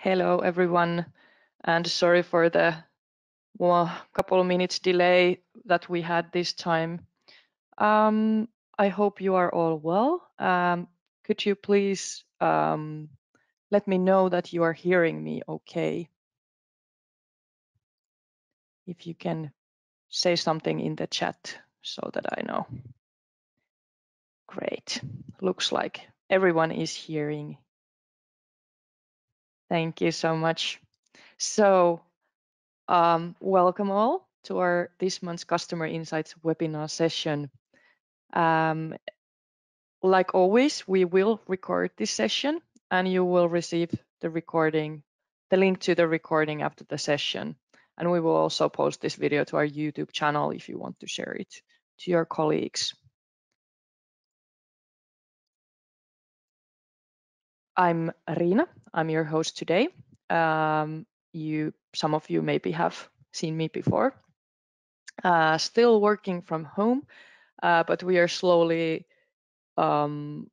Hello, everyone, and sorry for the well, couple of minutes delay that we had this time. Um, I hope you are all well. Um, could you please um, let me know that you are hearing me okay? If you can say something in the chat so that I know. Great. Looks like everyone is hearing. Thank you so much. So um, welcome all to our this month's Customer Insights webinar session. Um, like always, we will record this session and you will receive the recording, the link to the recording after the session. And we will also post this video to our YouTube channel if you want to share it to your colleagues. I'm Riina. I'm your host today. Um, you, some of you maybe have seen me before. Uh, still working from home, uh, but we are slowly um,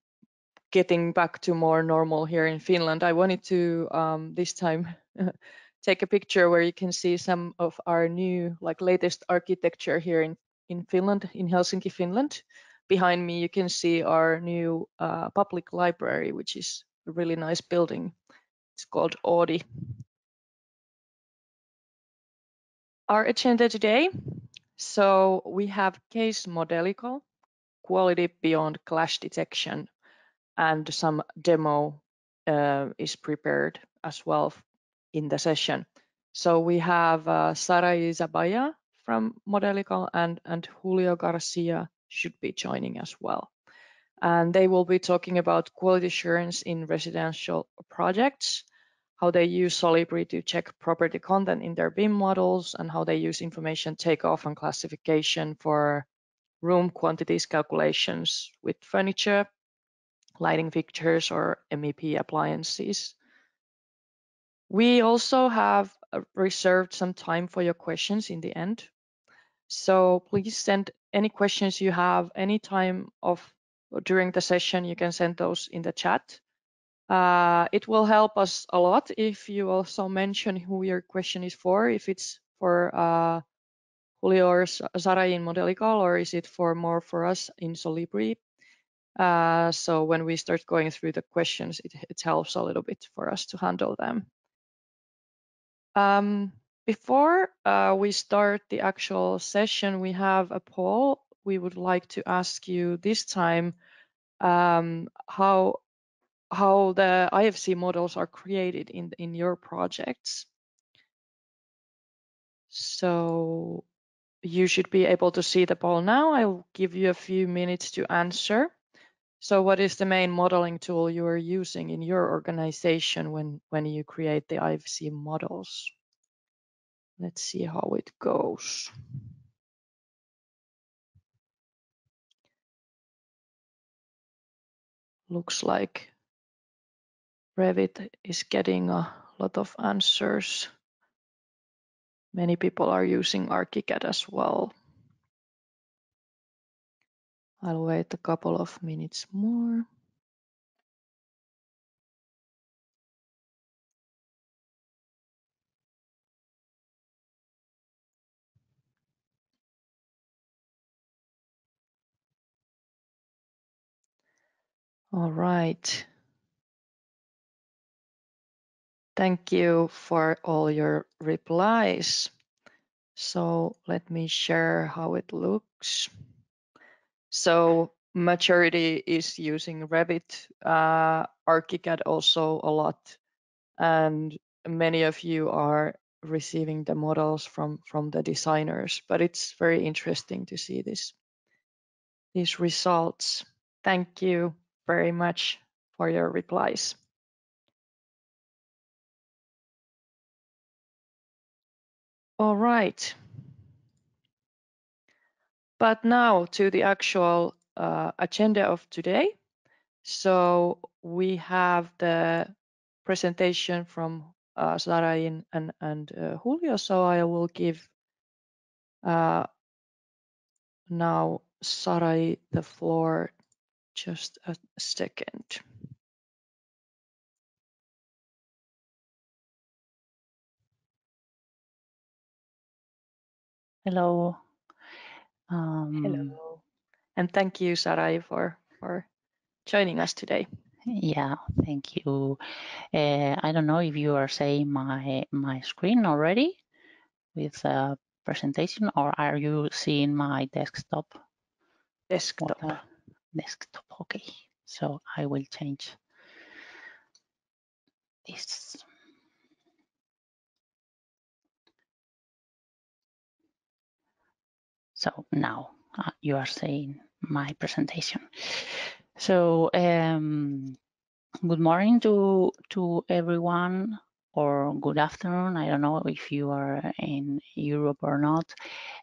getting back to more normal here in Finland. I wanted to um, this time take a picture where you can see some of our new, like latest architecture here in in Finland, in Helsinki, Finland. Behind me, you can see our new uh, public library, which is a really nice building. It's called Oodi. Our agenda today. So we have case Modelical, quality beyond clash detection, and some demo uh, is prepared as well in the session. So we have uh, Sarai Zaballa from Modelical and, and Julio Garcia should be joining as well and they will be talking about quality assurance in residential projects, how they use Solibri to check property content in their BIM models, and how they use information takeoff and classification for room quantities calculations with furniture, lighting fixtures, or MEP appliances. We also have uh, reserved some time for your questions in the end. So please send any questions you have any time of during the session, you can send those in the chat. Uh, it will help us a lot if you also mention who your question is for, if it's for uh, Julio or Sarai in Modelical, or is it for more for us in Solibri. Uh, so when we start going through the questions, it, it helps a little bit for us to handle them. Um, before uh, we start the actual session, we have a poll we would like to ask you this time um, how how the IFC models are created in in your projects. So you should be able to see the poll now. I'll give you a few minutes to answer. So what is the main modeling tool you are using in your organization when, when you create the IFC models? Let's see how it goes. Looks like Revit is getting a lot of answers. Many people are using ArchiCAD as well. I'll wait a couple of minutes more. All right. Thank you for all your replies. So let me share how it looks. So majority is using Revit, uh, ArchiCAD also a lot, and many of you are receiving the models from from the designers. But it's very interesting to see this these results. Thank you very much for your replies. All right. But now to the actual uh, agenda of today. So we have the presentation from uh, and, and uh, Julio. So I will give uh, now Sarai the floor just a second. Hello. Um, Hello. And thank you, Sarai, for, for joining us today. Yeah, thank you. Uh, I don't know if you are seeing my, my screen already with a presentation or are you seeing my desktop? Desktop. Desktop. Okay. So I will change this. So now uh, you are seeing my presentation. So um, good morning to to everyone or good afternoon. I don't know if you are in Europe or not.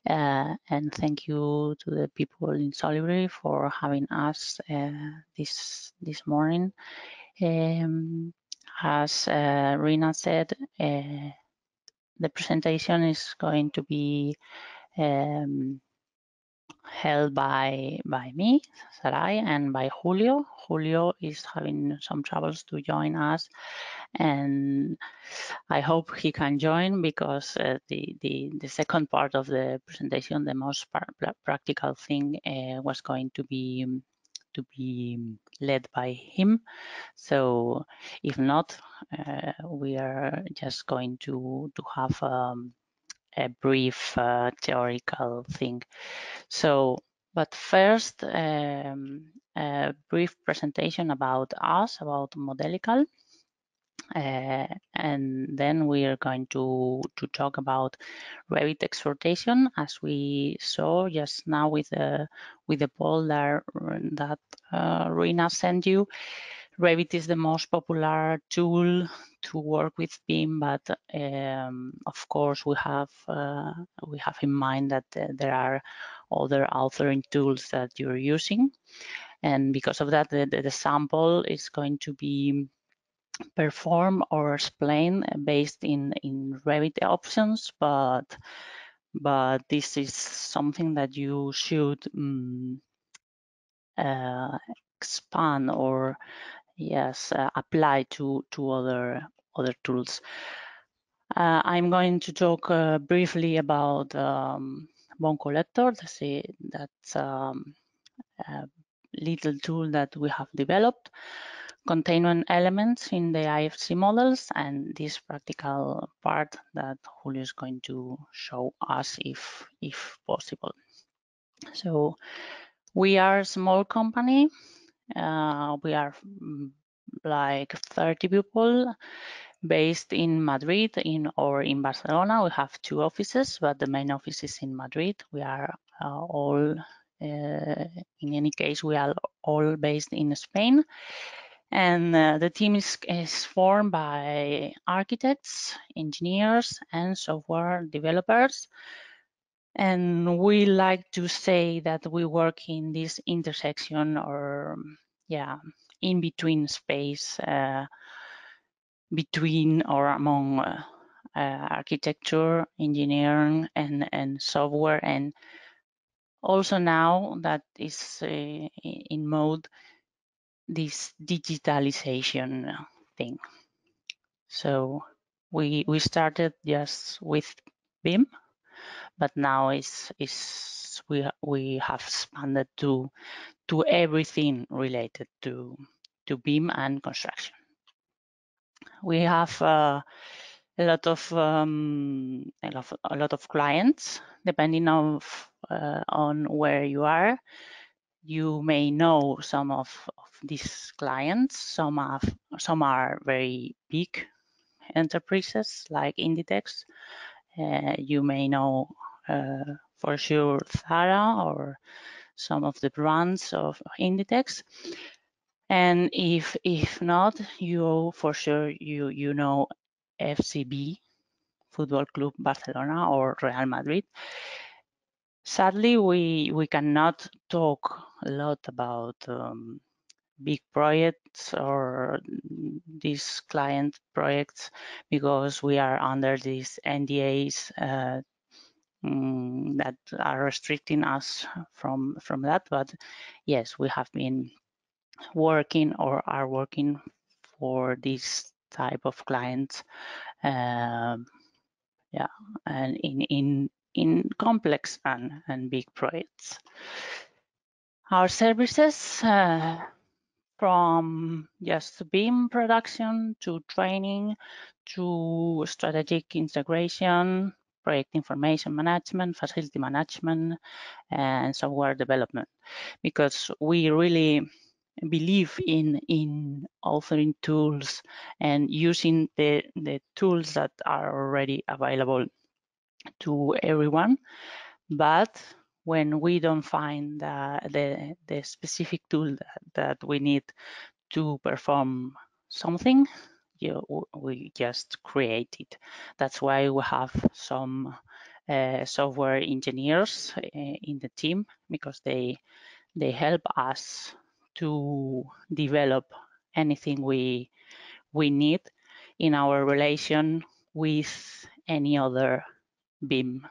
Uh, and thank you to the people in Solibri for having us uh, this this morning. Um, as uh, Riina said, uh, the presentation is going to be um, held by by me, Sarai, and by Julio. Julio is having some troubles to join us, and I hope he can join because uh, the, the the second part of the presentation, the most practical thing, uh, was going to be to be led by him. So if not, uh, we are just going to to have um, a brief uh, theoretical thing. So, but first, um, a brief presentation about us, about Modelical. Uh, and then we are going to, to talk about Revit exportation, as we saw just now with the with the poll that, that uh, Riina sent you. Revit is the most popular tool to work with BIM, but um, of course we have uh, we have in mind that uh, there are other authoring tools that you're using, and because of that, the, the sample is going to be performed or explained based in in Revit options, but but this is something that you should um, uh, expand or yes, uh, apply to, to other, other tools. Uh, I'm going to talk uh, briefly about um, Bone Collector. That's a, that's um, a little tool that we have developed, containment elements in the IFC models, and this practical part that Julio is going to show us if, if possible. So we are a small company. Uh, we are mm, like 30 people based in Madrid in or in Barcelona. We have two offices, but the main office is in Madrid. We are uh, all, uh, in any case, we are all based in Spain. And uh, the team is, is formed by architects, engineers, and software developers. And we like to say that we work in this intersection or, yeah, in between space uh, between or among uh, uh, architecture, engineering, and, and software. And also now that is uh, in mode, this digitalization thing. So we we started just with BIM, but now is is we we have expanded to to everything related to to BIM and construction. We have uh, a lot of um, a lot of, a lot of clients depending of uh, on where you are. You may know some of, of these clients. Some have some are very big enterprises like Inditex. Uh, you may know for sure Zara or some of the brands of Inditex. And if if not, you for sure you you know FCB, Football Club Barcelona or Real Madrid. Sadly, we we cannot talk a lot about um, big projects or these client projects because we are under these NDAs uh, mm, that are restricting us from from that. But yes, we have been working or are working for this type of clients. Um, yeah, and in in in complex and, and big projects. Our services uh, from just BIM production to training to strategic integration, project information management, facility management, and software development. Because we really believe in in authoring tools and using the the tools that are already available to everyone but when we don't find the the, the specific tool that, that we need to perform something you, we just created. that's why we have some uh, software engineers uh, in the team because they they help us to develop anything we we need in our relation with any other BIM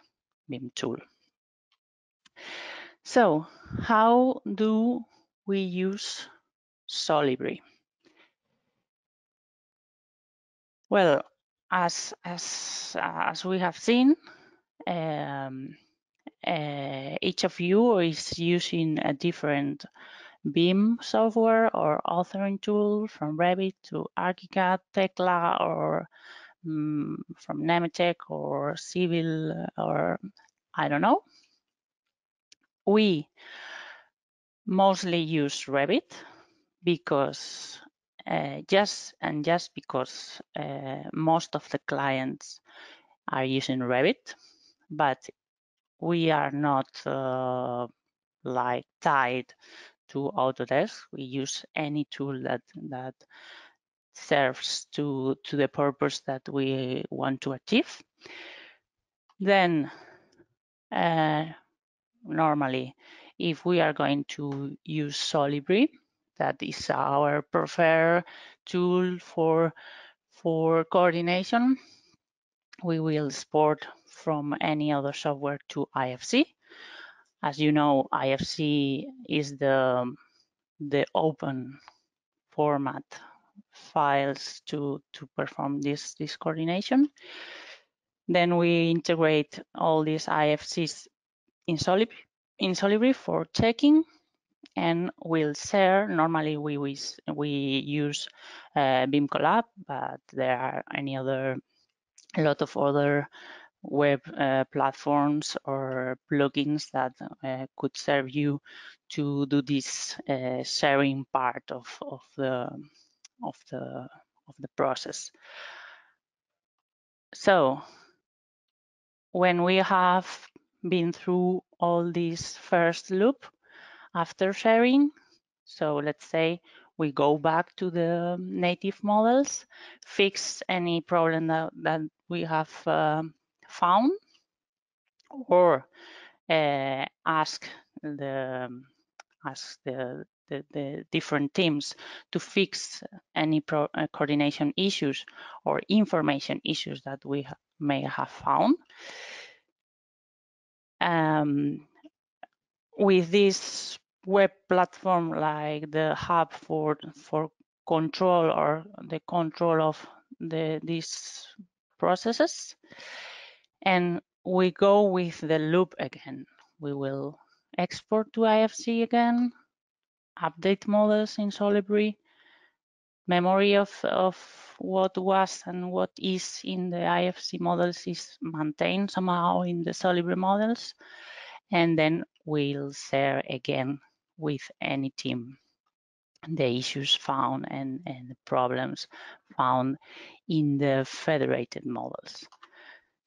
BIM tool. So how do we use Solibri? Well, as as as we have seen, um, uh, each of you is using a different BIM software or authoring tool from Revit to ArchiCAD, Tekla, or um, from Nemetschek or Civil, or I don't know. We mostly use Revit because uh, just and just because uh, most of the clients are using Revit, but we are not uh, like tied to Autodesk. We use any tool that that serves to to the purpose that we want to achieve. Then uh, normally, if we are going to use Solibri, that is our preferred tool for for coordination, we will export from any other software to IFC. As you know, IFC is the the open format files to, to perform this, this coordination. Then we integrate all these IFCs in Solibri, in Solibri for checking and we'll share. Normally we, we, we use uh, BIMcollab, but there are any other, a lot of other web uh, platforms or plugins that uh, could serve you to do this uh, sharing part of, of the of the of the process. So when we have been through all this first loop after sharing, so let's say we go back to the native models, fix any problem that, that we have um, found or uh, ask the ask the, the, the, different teams to fix any pro, uh, coordination issues or information issues that we ha may have found. Um, with this web platform like the hub for for control or the control of the these processes and we go with the loop again. We will export to IFC again, update models in Solibri, memory of, of what was and what is in the IFC models is maintained somehow in the Solibri models, and then we'll share again with any team the issues found and, and the problems found in the federated models.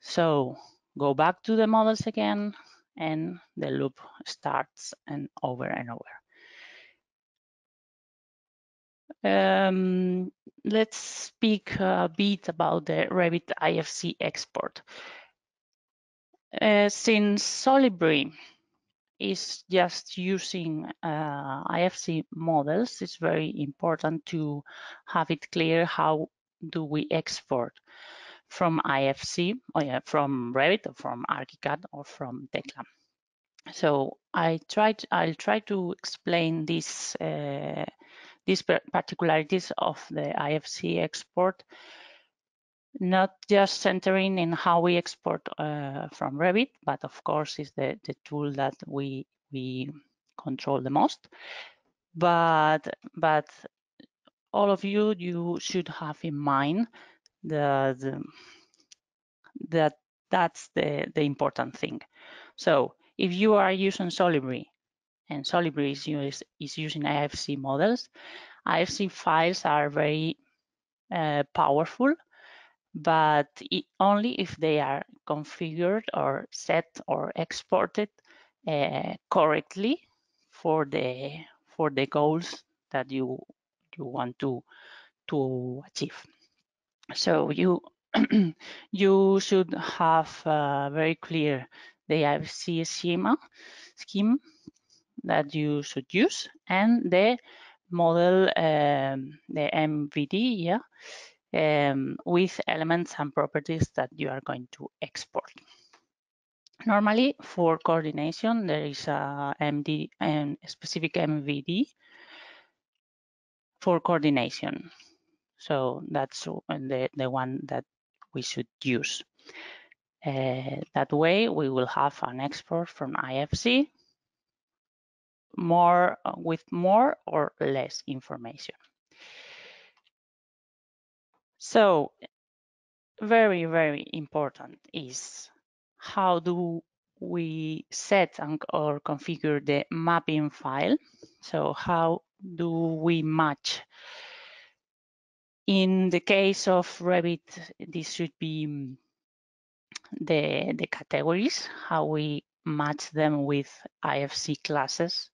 So go back to the models again and the loop starts and over and over. Um, let's speak a bit about the Revit IFC export. Uh, since Solibri is just using uh, IFC models, it's very important to have it clear how do we export from IFC, or oh yeah, from Revit, or from ArchiCAD, or from Tekla. So I tried. I'll try to explain this uh, these particularities of the IFC export not just centering in how we export uh, from Revit, but of course is the, the tool that we we control the most. But but all of you you should have in mind the that that's the the important thing. So if you are using Solibri and Solibri is, is using IFC models, IFC files are very uh, powerful but it, only if they are configured or set or exported uh, correctly for the for the goals that you you want to to achieve. So you you should have uh, very clear the IFC schema scheme that you should use and the model um, the MVD yeah um, with elements and properties that you are going to export. Normally, for coordination, there is a MD and a specific MVD for coordination. So that's the, the one that we should use. Uh, that way, we will have an export from IFC more with more or less information. So very, very important is how do we set and, or configure the mapping file? So how do we match? In the case of Revit, this should be the, the categories, how we match them with IFC classes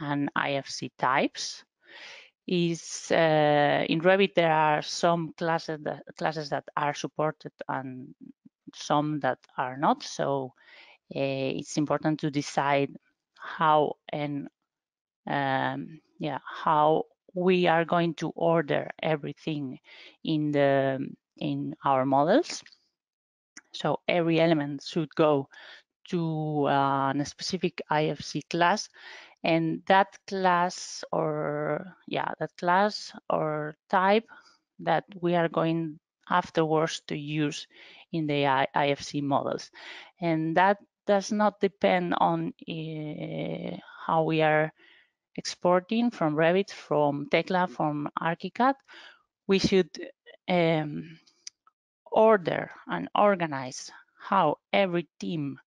and IFC types is uh, in Revit there are some classes that, classes that are supported and some that are not. So uh, it's important to decide how and um, yeah how we are going to order everything in the in our models. So every element should go to uh, a specific IFC class and that class or yeah that class or type that we are going afterwards to use in the IFC models and that does not depend on uh, how we are exporting from Revit, from Tekla, from ArchiCAD. We should um, order and organize how every team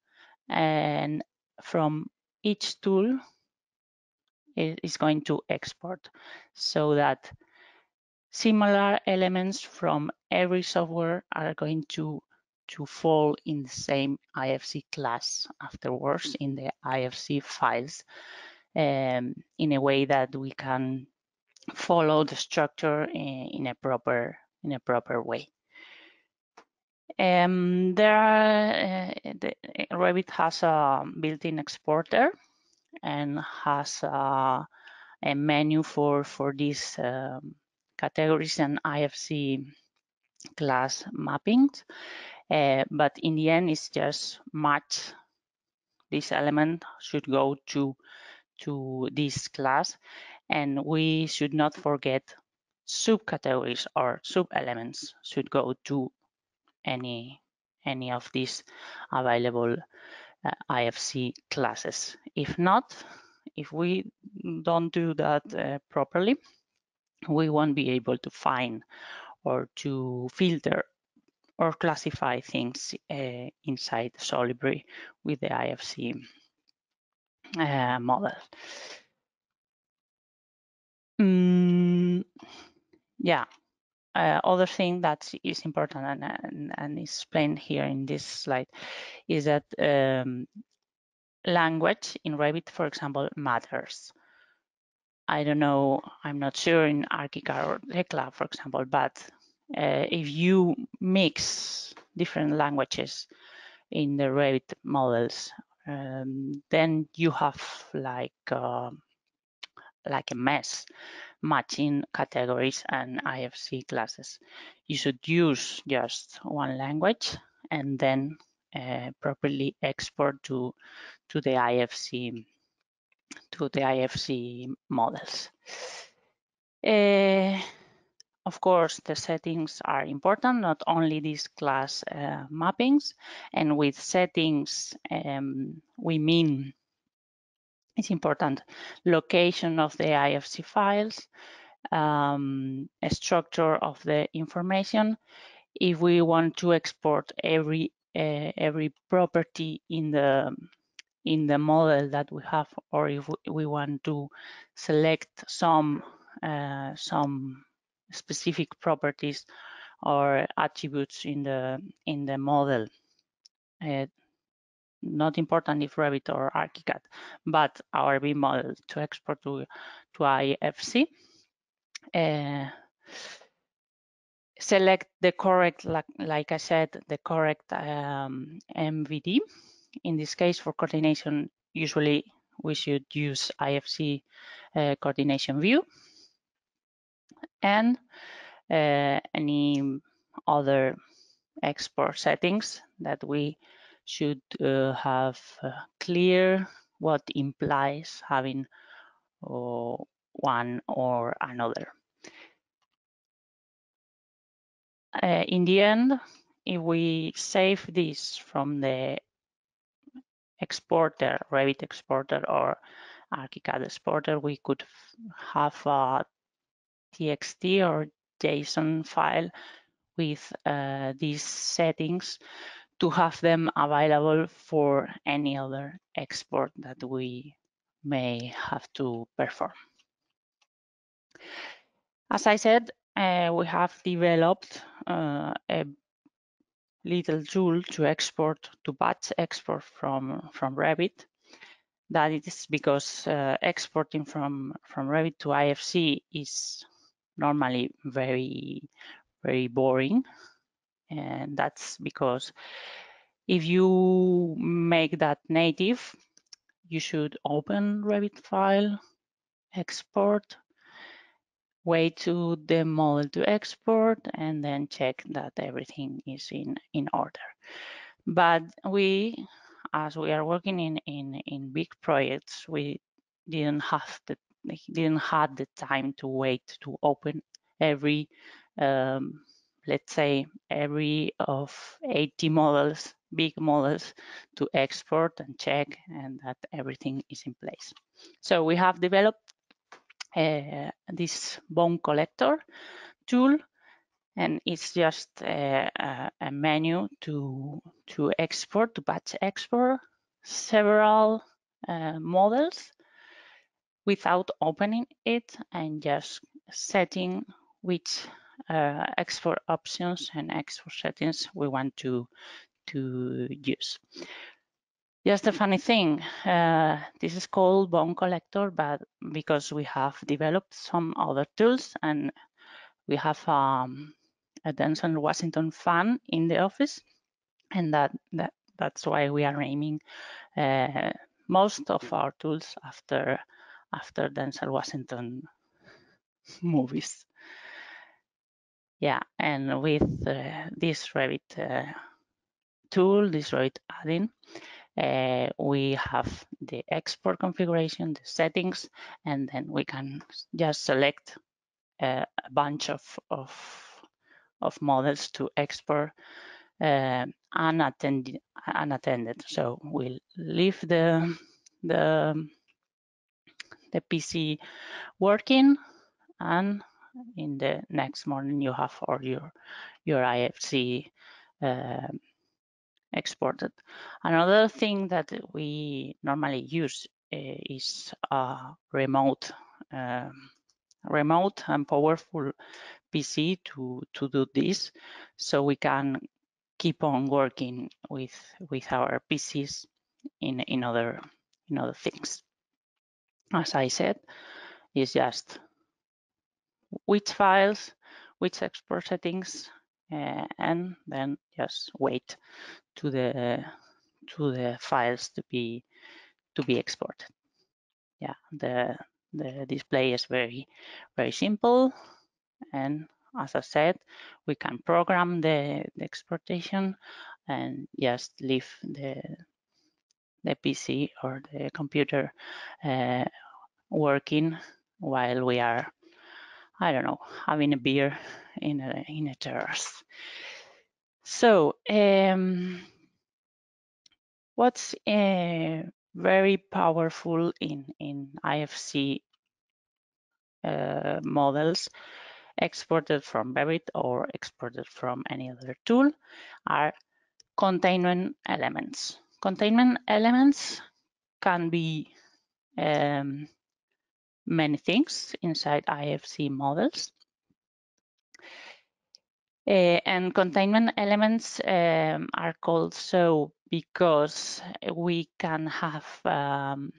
and from each tool is going to export so that similar elements from every software are going to to fall in the same IFC class afterwards in the IFC files um, in a way that we can follow the structure in, in a proper in a proper way. Um, there are, uh, the, Revit has a built-in exporter and has a, menu for for these um, categories and IFC class mappings. Uh, but in the end, it's just match this element should go to to this class, and we should not forget subcategories or sub-elements should go to any any of these available uh, IFC classes. If not, if we don't do that uh, properly, we won't be able to find or to filter or classify things uh, inside Solibri with the IFC uh, model. Mm, yeah, uh, other thing that is important and, and, and, is explained here in this slide is that um, language in Revit, for example, matters. I don't know, I'm not sure in ArchiCAD or Tekla, for example, but uh, if you mix different languages in the Revit models, um, then you have like uh, like a mess matching categories and IFC classes. You should use just one language and then uh, properly export to to the IFC to the IFC models. Uh, of course, the settings are important, not only these class uh, mappings. And with settings, um, we mean it's important location of the IFC files, um, structure of the information. If we want to export every uh, every property in the in the model that we have, or if we want to select some uh, some specific properties or attributes in the in the model. Uh, not important if Revit or ArchiCAD, but our B model to export to, to IFC. Uh, select the correct, like, like, I said, the correct um, MVD. In this case, for coordination, usually we should use IFC uh, coordination view and uh, any other export settings that we should uh, have uh, clear what implies having uh, one or another. Uh, in the end, if we save this from the exporter, Revit exporter or ArchiCAD exporter, we could have a TXT or JSON file with uh, these settings to have them available for any other export that we may have to perform. As I said, uh, we have developed uh, a little tool to export, to batch export from, from Revit. That is because uh, exporting from, from Revit to IFC is normally very, very boring. And that's because if you make that native, you should open Revit file, export, wait to the model to export, and then check that everything is in, in order. But we, as we are working in, in, in big projects, we didn't have the didn't have the time to wait to open every um, let's say every of 80 models, big models to export and check and that everything is in place. So we have developed uh, this bone collector tool and it's just a, a, a, menu to to export to batch export several uh, models without opening it and just setting which uh, export options and export settings we want to, to use. Just a funny thing, uh, this is called Bone Collector, but because we have developed some other tools and we have um, a Denzel Washington fan in the office, and that, that that's why we are naming uh, most of our tools after after Denzel Washington movies. Yeah, and with uh, this Revit uh, tool, this Revit add-in, uh, we have the export configuration, the settings, and then we can just select uh, a bunch of, of, of models to export uh, unattended, unattended. So we'll leave the, the, the PC working and in the next morning you have all your your IFC uh, exported. Another thing that we normally use uh, is a remote um, remote and powerful PC to to do this, so we can keep on working with with our PCs in in other in other things. As I said, it's just which files, which export settings, uh, and then just wait to the to the files to be to be exported. Yeah, the the display is very very simple, and as I said, we can program the, the exportation and just leave the the PC or the computer uh, working while we are I don't know, having a beer in a in a terrace. So, um, what's uh, very powerful in in IFC uh, models exported from Revit or exported from any other tool are containment elements. Containment elements can be um, many things inside IFC models. Uh, and containment elements um, are called so because we can have um,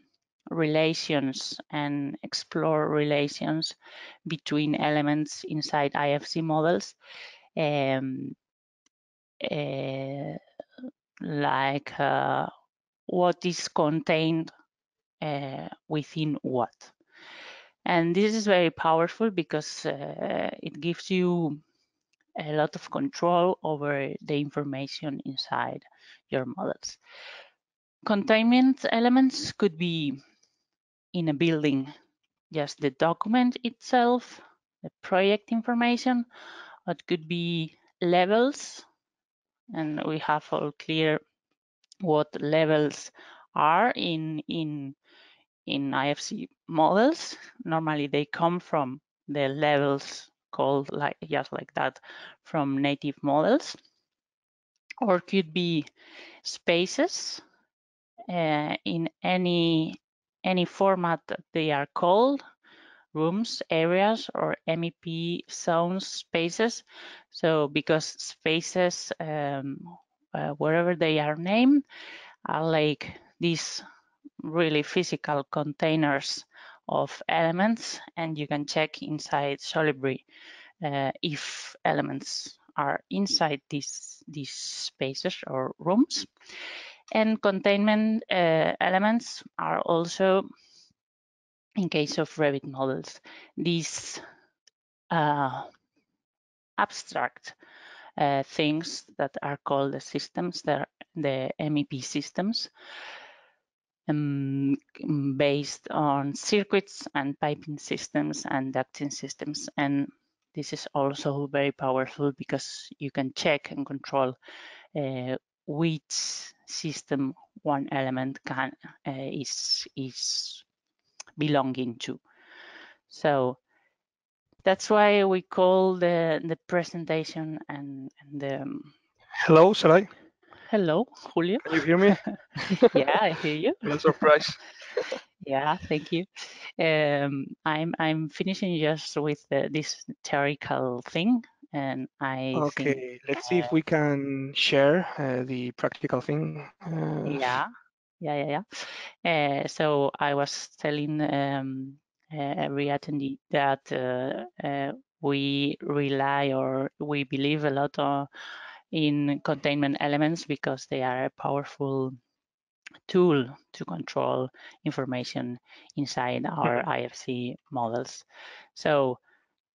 relations and explore relations between elements inside IFC models. Um, uh, like uh, what is contained uh, within what. And this is very powerful because uh, it gives you a lot of control over the information inside your models. Containment elements could be in a building, just the document itself, the project information, it could be levels, and we have all clear what levels are in in in IFC models. Normally they come from the levels called like just like that from native models or could be spaces uh, in any any format that they are called rooms areas or mep zones spaces so because spaces um, uh, wherever they are named are like these really physical containers of elements and you can check inside Solibri uh, if elements are inside these, these spaces or rooms. And containment uh, elements are also, in case of Revit models, these uh, abstract uh, things that are called the systems, the, the MEP systems, um, based on circuits and piping systems and ducting systems. And this is also very powerful because you can check and control uh, which system one element can uh, is is belonging to. So that's why we call the the presentation and, and the um, Hello, Sarai. Hello Julio. Can you hear me? yeah, I hear you. What a surprise. Yeah, thank you. Um, I'm I'm finishing just with this theoretical thing, and I Okay, think let's see if we can share uh, the practical thing. Uh, yeah, yeah, yeah, yeah. Uh, so I was telling um, uh, every attendee that uh, uh, we rely or we believe a lot on, in containment elements because they are a powerful tool to control information inside our IFC models. So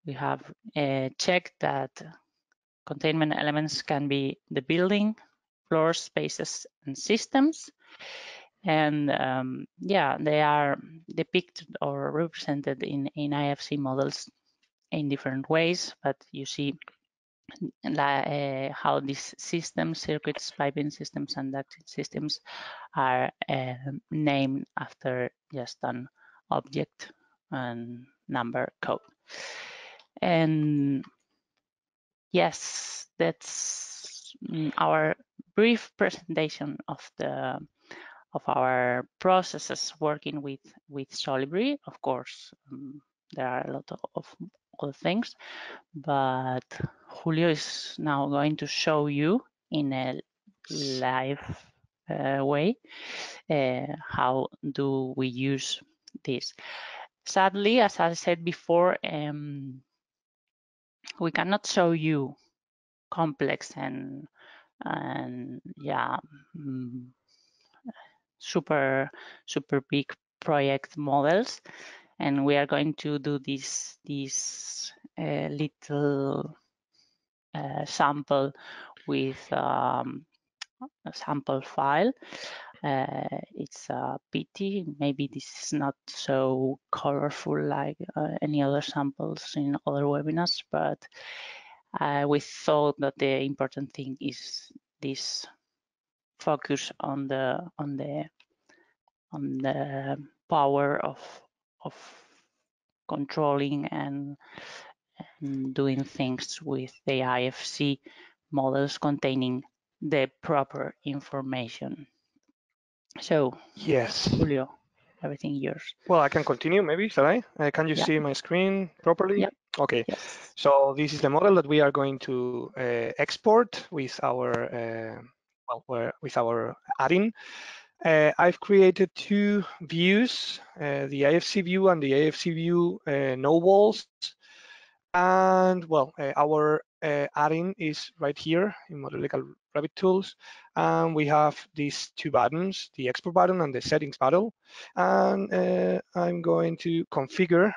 we have uh, checked that containment elements can be the building, floors, spaces, and systems. And um, yeah, they are depicted or represented in, in IFC models in different ways, but you see uh, how these systems, circuits, piping systems, and ducting systems are uh, named after just an object and number code. And yes, that's our brief presentation of the of our processes working with with Solibri. Of course, um, there are a lot of, other things, but Julio is now going to show you in a live uh, way uh, how do we use this. Sadly, as I said before, um, we cannot show you complex and and yeah mm, super super big project models and we are going to do this this uh, little uh, sample with um, a sample file Uh, it's a pity. Maybe this is not so colorful like uh, any other samples in other webinars, but uh, we thought that the important thing is this focus on the on the on the power of of controlling and, and doing things with the IFC models containing the proper information. So, Yes. Julio, everything yours. Well, I can continue maybe, shall I? Uh, can you Yeah. see my screen properly? Yep. Okay. Yes. So this is the model that we are going to uh, export with our uh, well, with our add-in. Uh, I've created two views, uh, the IFC view and the IFC view uh, no walls. And well, uh, our uh, add-in is right here in Modelical Revit Tools. And we have these two buttons, the export button and the settings button. And uh, I'm going to configure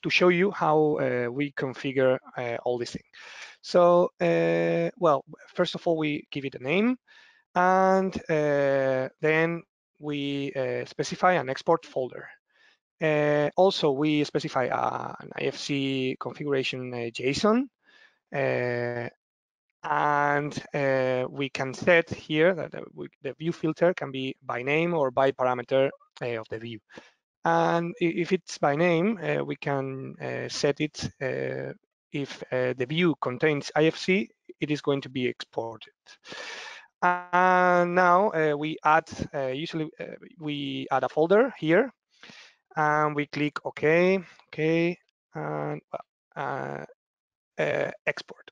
to show you how we configure all these things. So, well, first of all, we give it a name and uh, then we uh, specify an export folder. Uh, also, we specify an IFC configuration JSON and uh, we can set here that the, view filter can be by name or by parameter uh, of the view. And if it's by name, uh, we can set it if the view contains IFC, it is going to be exported. And now uh, we add, uh, usually uh, we add a folder here and we click OK, OK, and uh, export.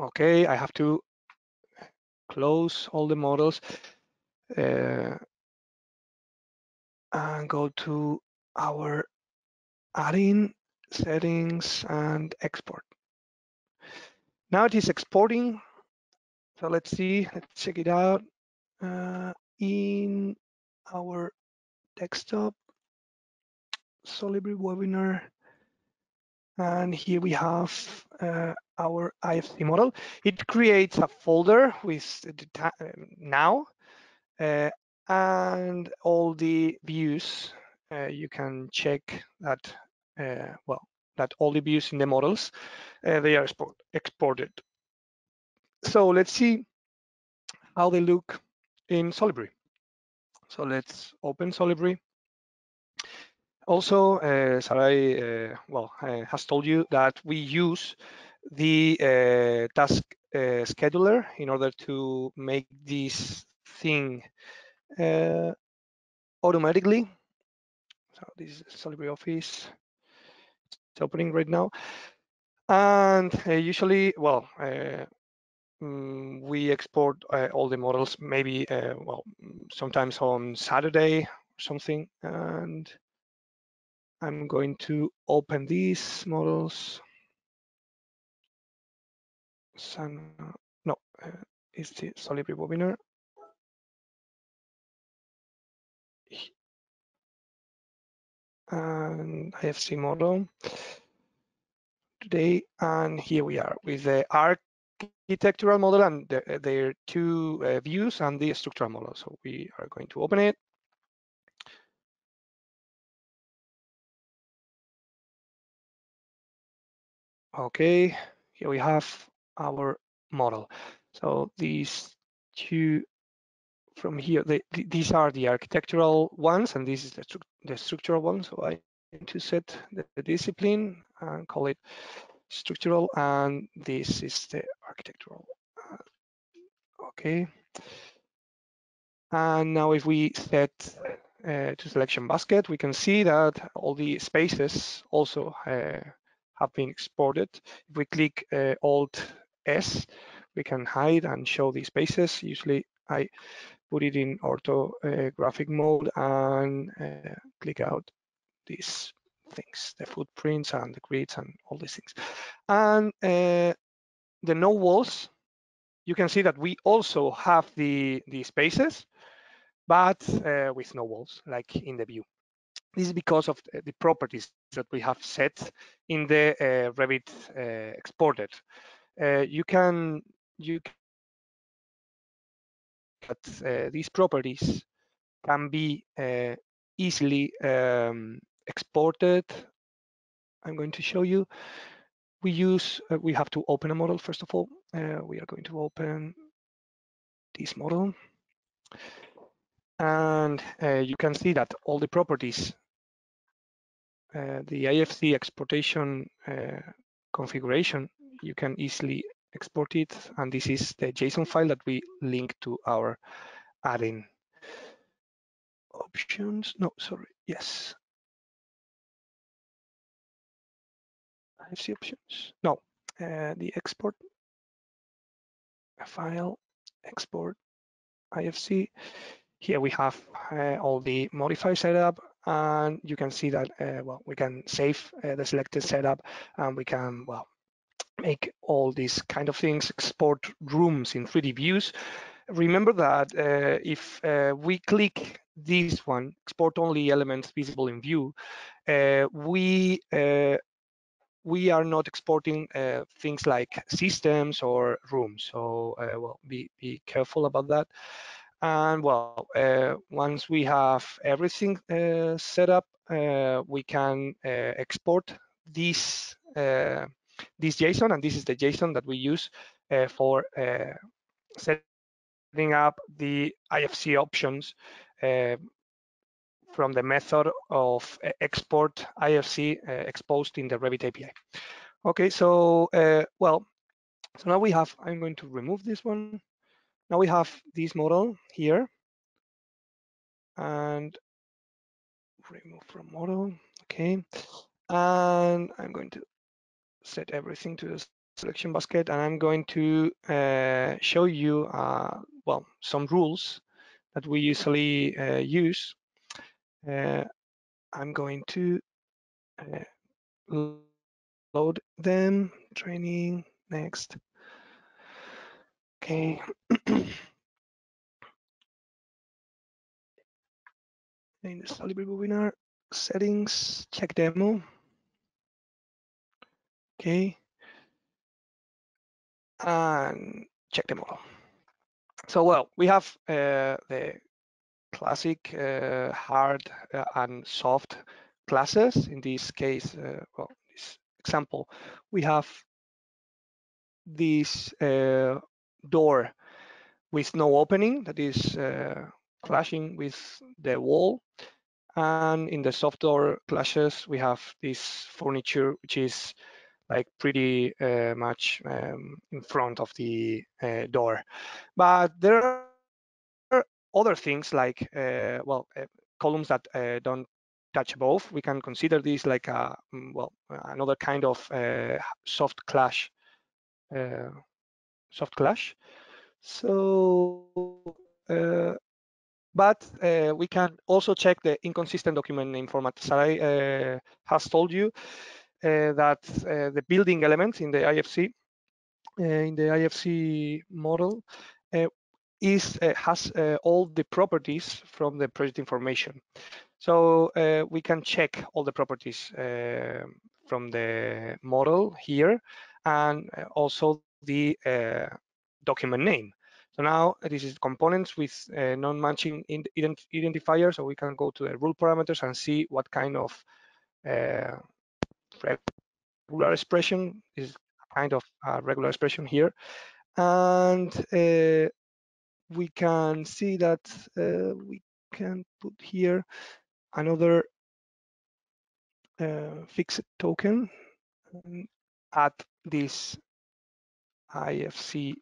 Okay, I have to close all the models uh, and go to our add-in settings and export. Now it is exporting. So let's see, let's check it out uh, in our desktop, Solibri webinar. And here we have uh, our IFC model. It creates a folder with the now uh, and all the views. Uh, you can check that, uh, well, that all the views in the models, uh, they are export exported. So let's see how they look in Solibri. So let's open Solibri. Also, uh, Sarai, uh, well, uh, has told you that we use the uh, task uh, scheduler in order to make this thing uh, automatically. So this is Solibri Office. It's opening right now. And usually, well, we export all the models maybe, well, sometimes on Saturday or something. And I'm going to open these models. No, uh, it's the Solibri webinar. And IFC model today, and here we are with the architectural model and the, their two uh, views and the structural model. So we are going to open it. Okay, here we have our model. So these two from here, these are the architectural ones, and this is the, the structural one. So I need to set the, the, discipline and call it structural, and this is the architectural. Uh, okay. And now if we set uh, to selection basket, we can see that all the spaces also uh, have been exported. If we click uh, Alt S, we can hide and show the spaces. Usually I put it in orthographic mode and uh, click out these things, the footprints and the grids and all these things. And uh, the no walls, you can see that we also have the, the spaces, but uh, with no walls, like in the view. This is because of the properties that we have set in the uh, Revit uh, exported. Uh, you can you that uh, these properties can be uh, easily um, exported. I'm going to show you. We use, uh, we have to open a model first of all. Uh, we are going to open this model. And uh, you can see that all the properties, uh, the IFC exportation configuration, you can easily export it. And this is the JSON file that we link to our add-in options. No, sorry. Yes. IFC options. No, uh, the export file, export IFC. Here we have uh, all the modify setup and you can see that, uh, well, we can save uh, the selected setup and we can, well, make all these kind of things, export rooms in 3D views. Remember that uh, if uh, we click this one, export only elements visible in view, uh, we we are not exporting uh, things like systems or rooms. So uh, well, be be careful about that. And well, once we have everything set up, we can export this this JSON, and this is the JSON that we use uh, for uh, setting up the IFC options uh, from the method of export IFC exposed in the Revit API. Okay, so well, so now we have, I'm going to remove this one. Now we have this model here and remove from model, okay. And I'm going to set everything to the selection basket and I'm going to uh, show you, uh, well, some rules that we usually uh, use. Uh, I'm going to uh, load them, training, next. Okay. In the Solibri webinar settings, check demo. Okay. And check model. So, well, we have uh, the classic uh, hard uh, and soft clashes. In this case, uh, well, this example, we have this door with no opening that is uh, clashing with the wall. And in the soft door clashes, we have this furniture, which is like pretty uh, much um, in front of the uh, door. But there are other things like, uh, well, uh, columns that uh, don't touch both. We can consider this like a, mm, well, another kind of soft clash, soft clash. So, but uh, we can also check the inconsistent document name format. Sarai uh, has told you uh, that the building elements in the IFC in the IFC model is has all the properties from the project information. So we can check all the properties from the model here and also the document name. So now this is components with uh, non-matching ident identifier, so we can go to the rule parameters and see what kind of uh, regular expression is kind of regular expression here. And uh, we can see that uh, we can put here another uh, fixed token at this IFC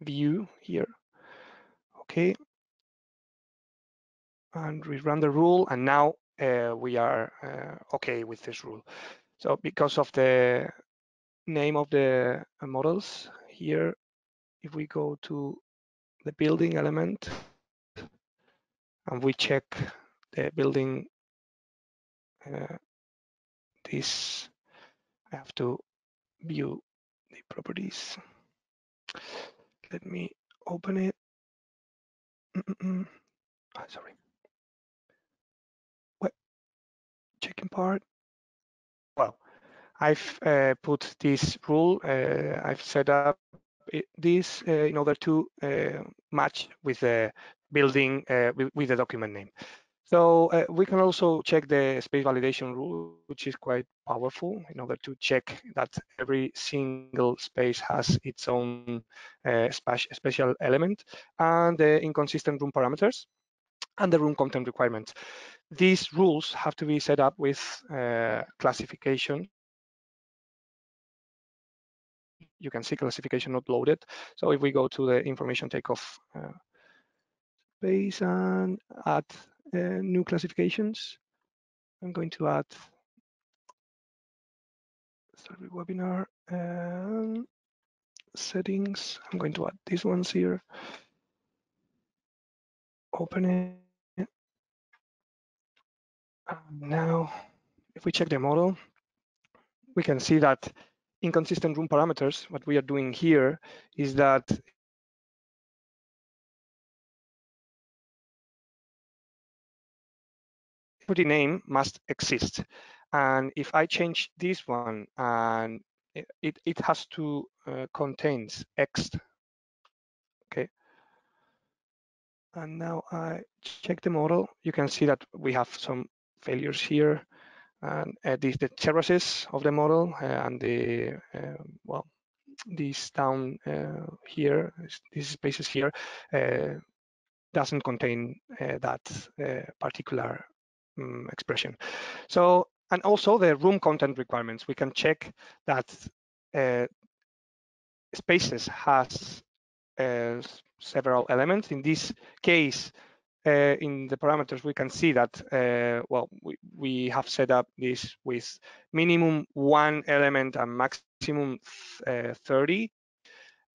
view here. Okay. And we run the rule and now uh, we are uh, okay with this rule. So because of the name of the models here, if we go to the building element and we check the building, uh, this, I have to view the properties. Let me open it. Oh, sorry. checking part? Well, I've uh, put this rule, uh, I've set up this uh, in order to uh, match with the building uh, with, the document name. So uh, we can also check the space validation rule, which is quite powerful in order to check that every single space has its own uh, special element and the inconsistent room parameters and the room content requirements. These rules have to be set up with uh, classification. You can see classification not loaded. So if we go to the information takeoff uh, space and add uh, new classifications, I'm going to add survey webinar and settings. I'm going to add these ones here. Open it now, if we check the model, we can see that inconsistent room parameters, what we are doing here is that property name must exist. And if I change this one and it, it has to uh, contains X, okay. And now I check the model, you can see that we have some failures here. And uh, these the terraces of the model uh, and the uh, well, these down uh, here, these spaces here, uh, doesn't contain that particular um, expression. So and also the room content requirements. We can check that spaces has several elements. In this case, uh, in the parameters, we can see that, uh, well, we, we have set up this with minimum one element and maximum uh, 30.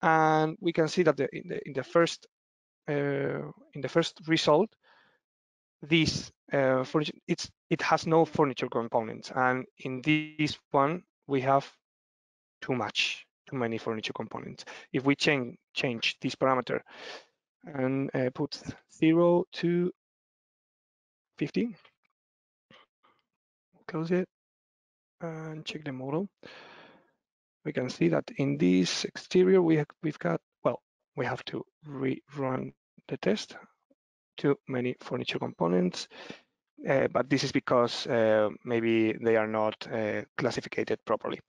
And we can see that the, in, the, in the first uh, in the first result, this uh, furniture, it's, it has no furniture components. And in this one, we have too much, too many furniture components. If we change, change this parameter and uh, put 0 to 50. Close it and check the model. We can see that in this exterior, we have, we've got, well, we have to rerun the test. Too many furniture components, uh, but this is because uh, maybe they are not uh, classified properly.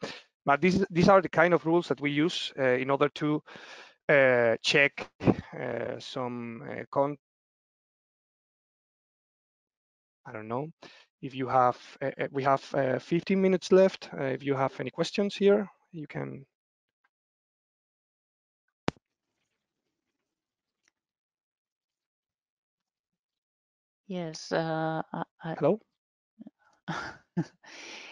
But these, these are the kind of rules that we use uh, in order to check uh, some uh, con I don't know if you have we have 15 minutes left if you have any questions here you can Yes. Uh, I, Hello.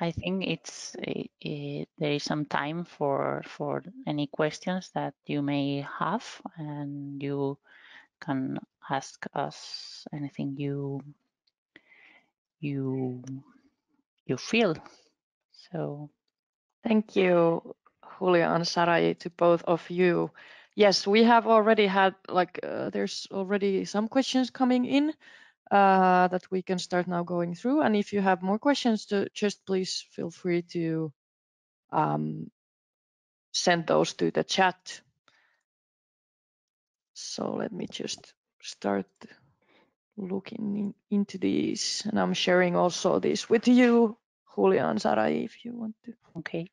I think it's it, it, there is some time for for any questions that you may have, and you can ask us anything you you you feel. So, thank you, Julio and Sarai, to both of you. Yes, we have already had like uh, there's already some questions coming in uh, that we can start now going through. And if you have more questions, to just please feel free to um, send those to the chat. So let me just start looking in, into these. And I'm sharing also this with you, Julian Sarai, if you want to. Okay.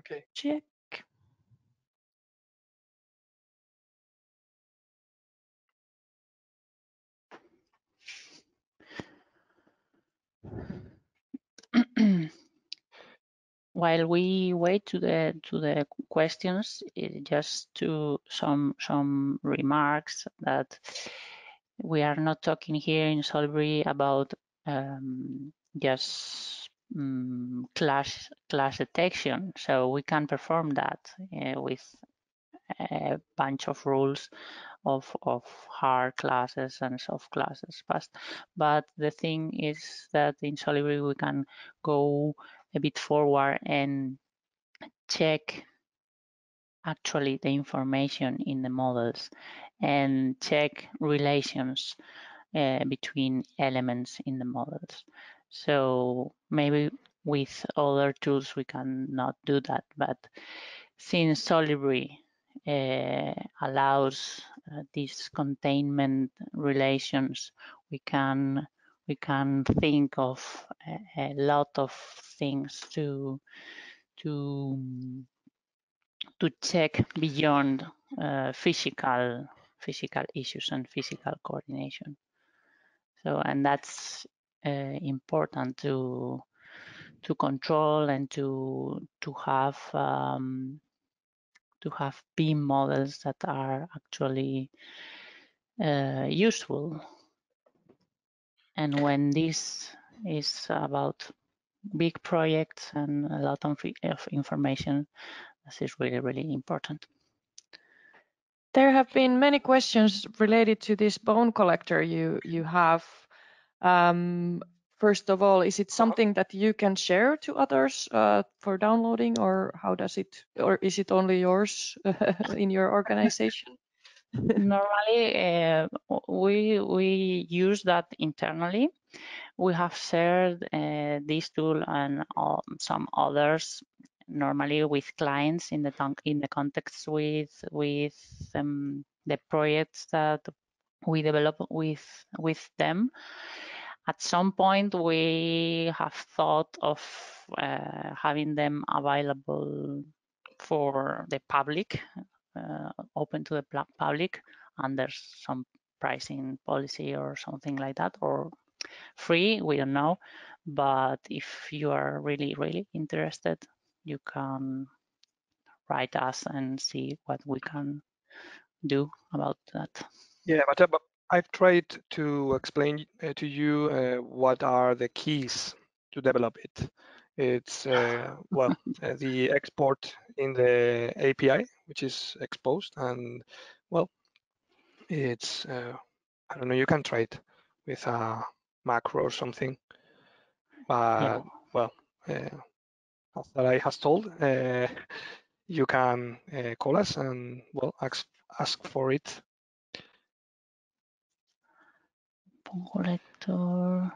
Okay. Check. While we wait to the to the questions, just to some some remarks that we are not talking here in Solibri about um, just um, clash clash detection. So we can perform that uh, with a bunch of rules of, of hard clashes and soft clashes. But, but the thing is that in Solibri we can go a bit forward and check actually the information in the models and check relations uh, between elements in the models. So maybe with other tools we cannot do that, but since Solibri uh, allows these containment relations, we can we can think of a, a lot of things to to to check beyond uh, physical physical issues and physical coordination. So, and that's uh, important to to control and to to have um, to have BIM models that are actually uh, useful. And when this is about big projects and a lot of, of information, this is really, really important. There have been many questions related to this bone collector you, you have. Um, first of all, is it Uh-huh. something that you can share to others uh, for downloading or how does it, or is it only yours in your organization? Normally, uh, we we use that internally. We have shared uh, this tool and all, some others normally with clients in the in the context with with um, the projects that we develop with with them. At some point, we have thought of uh, having them available for the public, uh, open to the public under some pricing policy or something like that, or free, we don't know. But if you are really, really interested, you can write us and see what we can do about that. Yeah, but, but I've tried to explain uh, to you uh, what are the keys to develop it. It's uh, well uh, the export in the API, which is exposed, and well, it's uh, I don't know. You can try it with a macro or something, but Yeah. well, uh, as I has told, uh, you can uh, call us and well ask ask for it. Bone collector.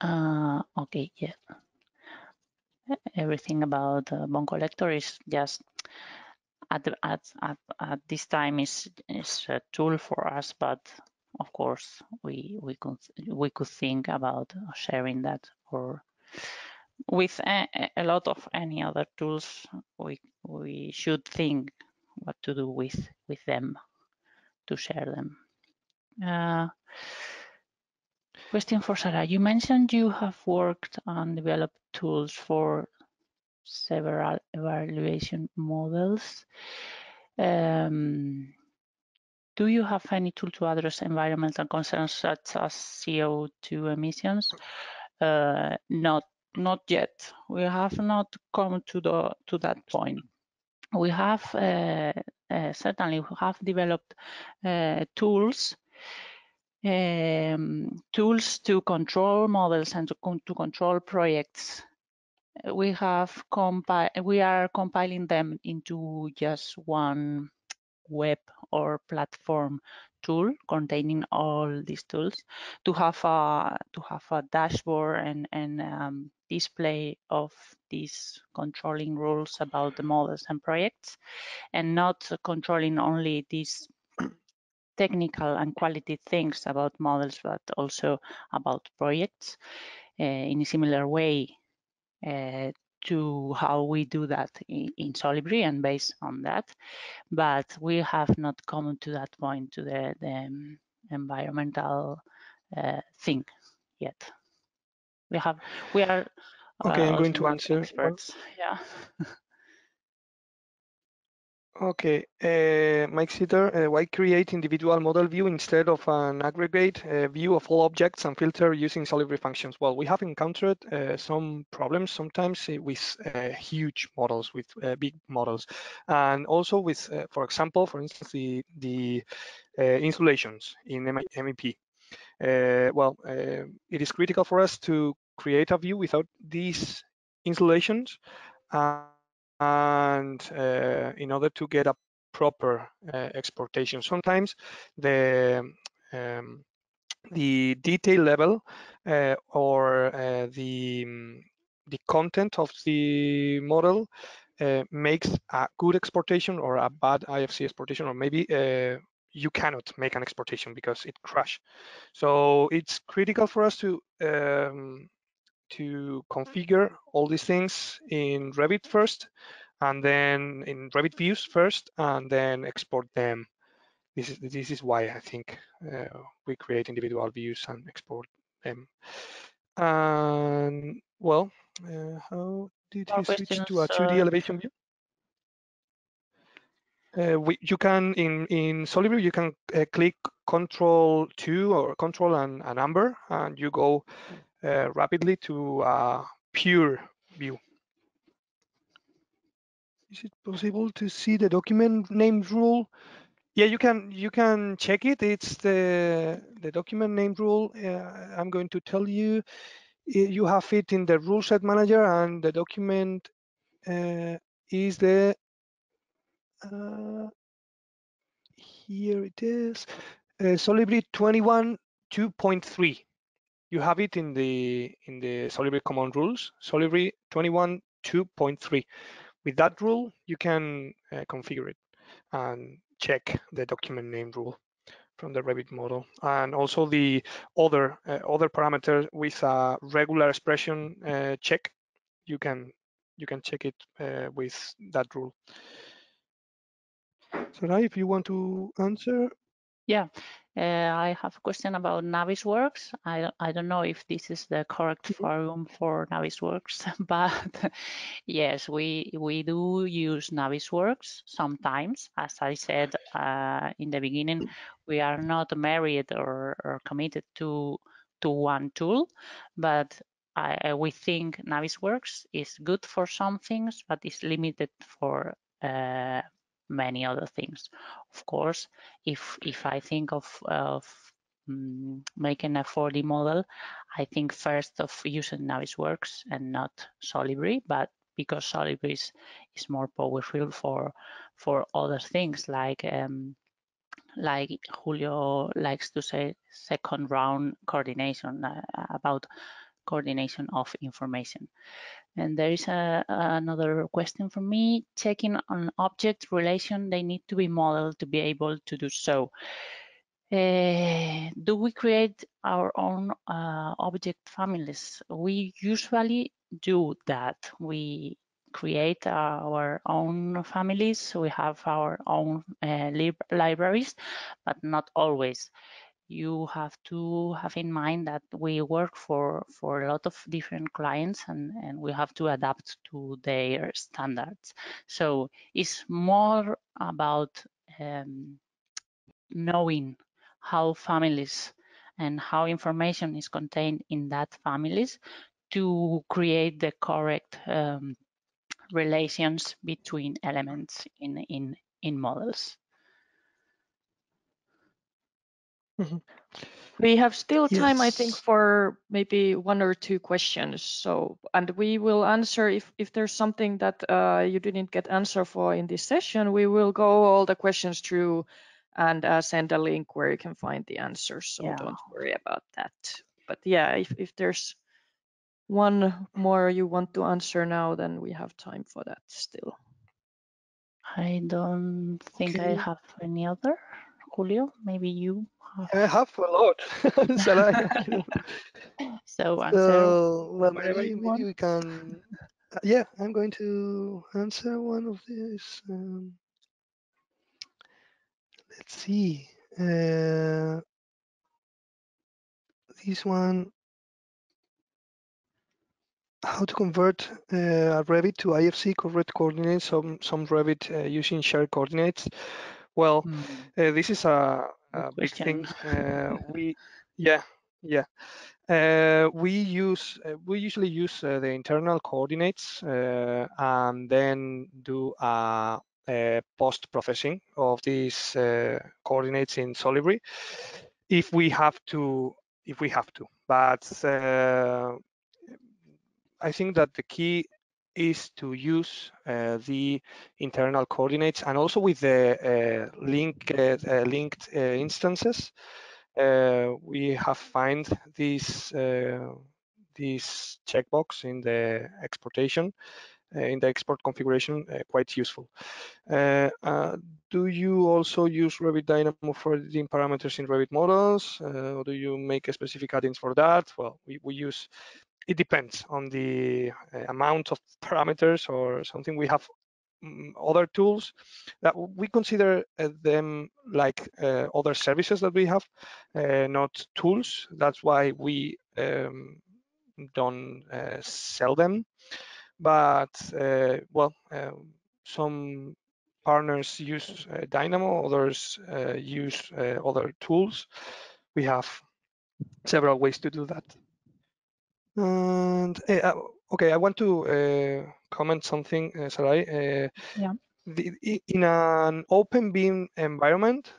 Uh, okay, yeah. Everything about the bone collector is just at, at, at, at this time is is a tool for us, but of course we we could we could think about sharing that or with a, a lot of any other tools we we should think what to do with with them to share them. Uh, question for Sarai. You mentioned you have worked on developed tools for several evaluation models. Um, do you have any tool to address environmental concerns such as CO2 emissions? Uh, not, not yet. We have not come to the to that point. We have uh, certainly we have developed uh, tools um, tools to control models and to, to control projects. We have compiled, we are compiling them into just one web or platform tool containing all these tools to have a to have a dashboard and and um, display of these controlling rules about the models and projects and not controlling only these technical and quality things about models but also about projects uh, in a similar way uh, to how we do that in, in Solibri and based on that. But we have not come to that point to the, the um, environmental uh, thing yet. We have we are Okay, uh, I'm going to answer. experts. Yeah. Okay, uh, Mike Sitter, uh, why create individual model view instead of an aggregate uh, view of all objects and filter using Solibri functions? Well, we have encountered uh, some problems sometimes uh, with uh, huge models, with uh, big models, and also with, for example, for instance, the, the insulations in MEP. Well, it is critical for us to create a view without these insulations. And uh, in order to get a proper uh, exportation. Sometimes the um, the detail level uh, or uh, the um, the content of the model uh, makes a good exportation or a bad IFC exportation, or maybe uh, you cannot make an exportation because it crashed. So it's critical for us to um, to configure all these things in Revit first, and then in Revit views first, and then export them. This is this is why I think uh, we create individual views and export them. And well, uh, how did More he switch to a 2D uh, elevation view? Uh, we, you can in in Solibri you can uh, click Control two or Control and a number, and you go rapidly to a pure view. Is it possible to see the document name rule? Yeah, you can you can check it. It's the the document name rule. Uh, I'm going to tell you. You have it in the rule set manager, and the document uh, is the uh, here it is uh, Solibri 21 2.3 you have it in the in the Solibri common rules Solibri 21 2.3 with that rule you can uh, configure it and check the document name rule from the Revit model. And also the other uh, other parameters with a regular expression uh, check you can you can check it uh, with that rule. Sarai, if you want to answer. Yeah, I have a question about Navisworks. I I don't know if this is the correct Mhm. forum for Navisworks, but yes, we we do use Navisworks sometimes. As I said uh, in the beginning, we are not married or, or committed to to one tool, but I- we think Navisworks is good for some things, but is limited for uh, many other things. Of course, if if I think of of mm, making a 4D model, I think first of using Navisworks and not Solibri, but because Solibri is, is more powerful for for other things like um, like Julio likes to say second round coordination uh, about coordination of information. And there is a, another question for me. Checking on object relation, they need to be modeled to be able to do so. Uh, do we create our own uh, object families? We usually do that. We create our own families. We have our own uh, lib libraries, but not always you have to have in mind that we work for for a lot of different clients and and we have to adapt to their standards. So it's more about um, knowing how families and how information is contained in that families to create the correct um, relations between elements in in in models We have still time, I think, Yes. for maybe one or two questions. So, and we will answer if, if there's something that uh, you didn't get answer for in this session, we will go all the questions through and uh, send a link where you can find the answers. So Yeah. don't worry about that. But yeah, if, if there's one more you want to answer now, then we have time for that still. I don't think I Okay. have any other. Julio, maybe you have. I have a lot. Sarai. So answer so, well, maybe, maybe we can. uh, yeah, I'm going to answer one of these. Um, let's see. Uh, this one. How to convert uh, Revit to IFC correct coordinates? Some some Revit uh, using shared coordinates. Well, Hmm, uh, this is a, good a big question. thing. Uh, we yeah yeah Uh, we use uh, we usually use uh, the internal coordinates uh, and then do a, a post processing of these uh, coordinates in Solibri if we have to if we have to. But uh, I think that the key is to use uh, the internal coordinates and also with the uh, link uh, uh, linked uh, instances uh, we have find this this checkbox in the exportation, in the export configuration, quite useful. Do you also use Revit Dynamo for the parameters in Revit models? or do you make a specific add-ins for that? Well, we, we use it depends on the amount of parameters or something. We have Mm, other tools that we consider uh, them like uh, other services that we have, uh, not tools. That's why we um, don't uh, sell them. But well, some partners use Dynamo, others use other tools. We have several ways to do that. And okay, I want to comment something, uh, Sarai. Uh, yeah. The, in an open BIM environment,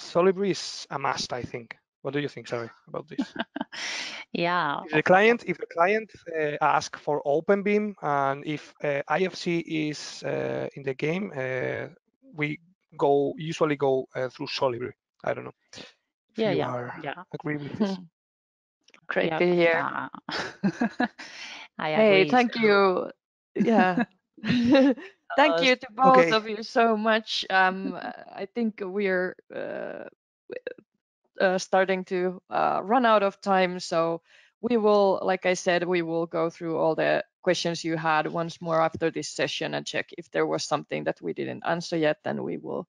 Solibri is a must, I think. What do you think, Sarai, about this? yeah. If the client, if the client uh, ask for open BIM, and if uh, IFC is uh, in the game, uh, we go usually go uh, through Solibri. I don't know. If yeah, yeah, yeah. agree with this. Great yeah. to hear. Hey, thank so. you yeah. Thank Uh, you to both okay. of you so much. Um, I think we're uh, uh, starting to uh, run out of time, so we will, like I said, we will go through all the questions you had once more after this session and check if there was something that we didn't answer yet. Then we will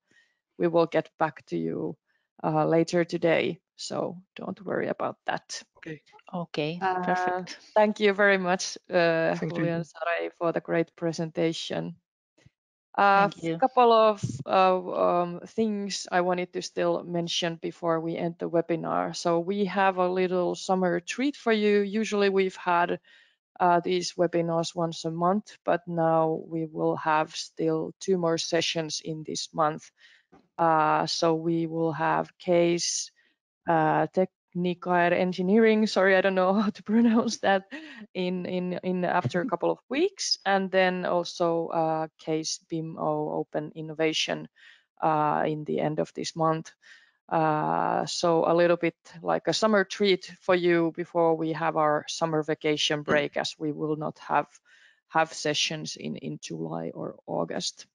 we will get back to you uh, later today. So don't worry about that. Okay. Okay, Uh, perfect. Thank you very much, uh, Thank Julio you. Sarai, for the great presentation. A Thank you. couple of uh, um, things I wanted to still mention before we end the webinar. So we have a little summer treat for you. Usually we've had uh, these webinars once a month, but now we will have still two more sessions in this month. Uh, so we will have case uh, Technical Engineering. Sorry, I don't know how to pronounce that. In in in after a couple of weeks, and then also uh, case BIM-O Open Innovation uh, in the end of this month. Uh, so a little bit like a summer treat for you before we have our summer vacation break, as we will not have have sessions in in July or August.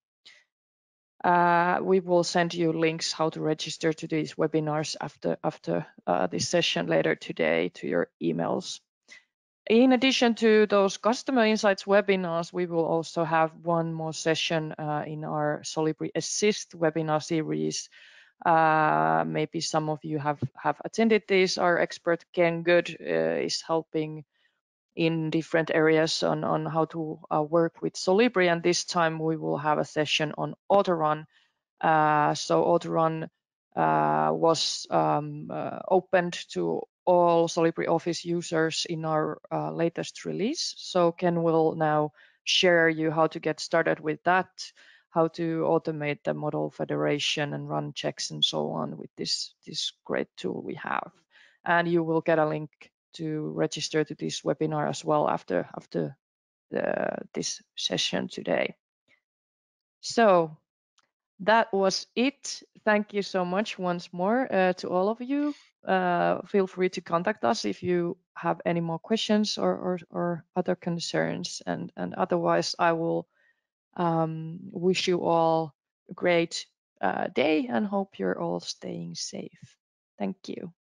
Uh, we will send you links how to register to these webinars after after uh, this session later today to your emails. In addition to those customer insights webinars, we will also have one more session uh, in our Solibri Assist webinar series. Uh, maybe some of you have have attended this. Our expert Ken Good uh, is helping in different areas on, on how to uh, work with Solibri. And this time we will have a session on Autorun. Uh, so Autorun uh, was um, uh, opened to all Solibri Office users in our uh, latest release. So Ken will now share you how to get started with that, how to automate the model federation and run checks and so on with this, this great tool we have. And you will get a link to register to this webinar as well after after the, this session today. So that was it. Thank you so much once more uh, to all of you. Uh, feel free to contact us if you have any more questions or, or, or other concerns. And, and otherwise, I will um, wish you all a great uh, day and hope you're all staying safe. Thank you.